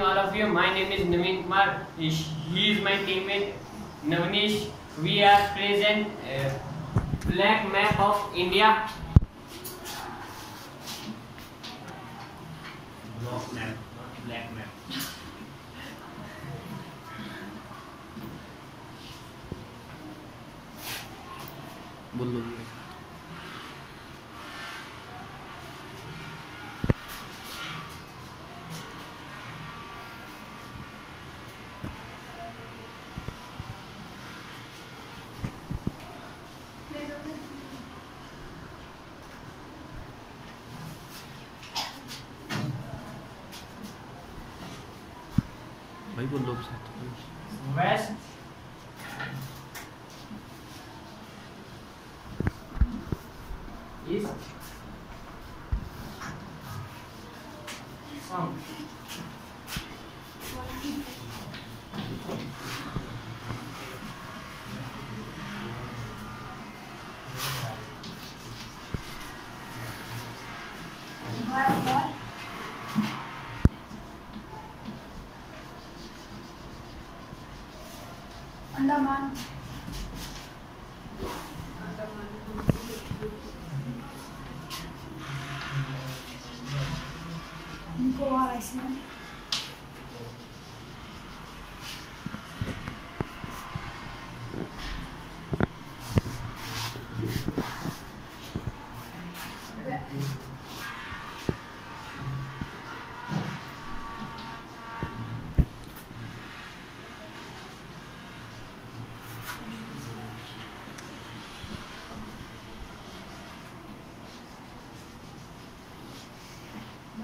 all of you. My name is Naveen Kumar. He is my teammate Navnish. We are present uh, black map of India. Block map, not black map. बोलो भाई वो लोग साथ west east south Andaman Goa Iceland and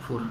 four